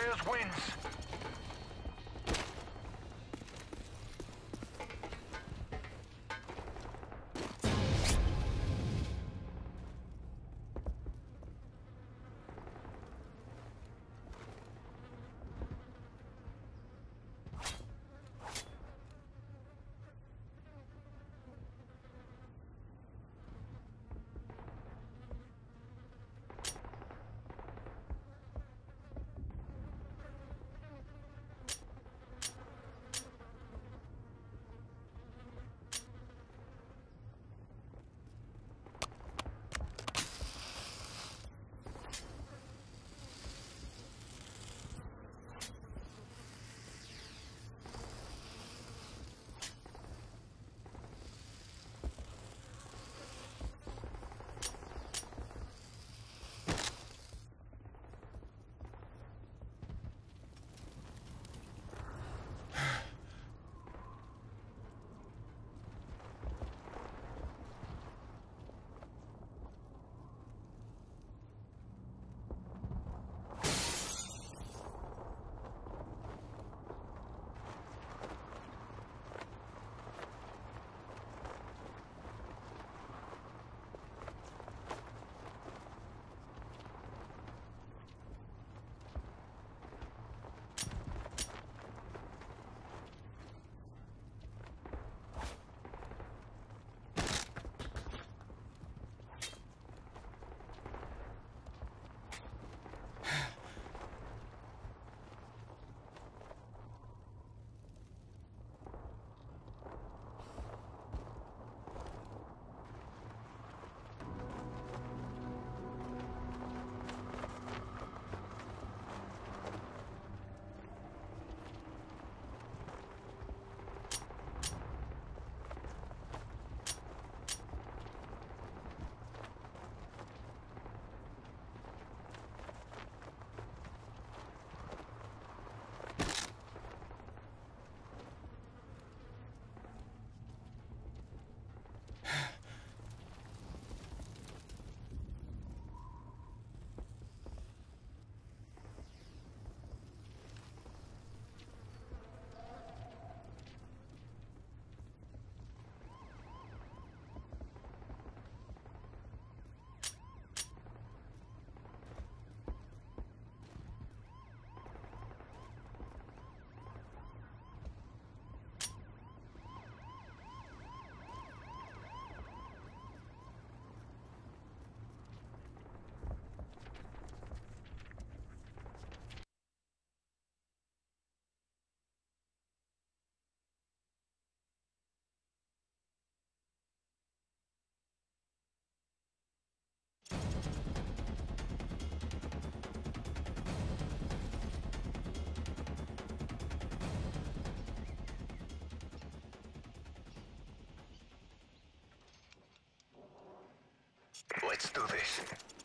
Upstairs wins. Let's do this.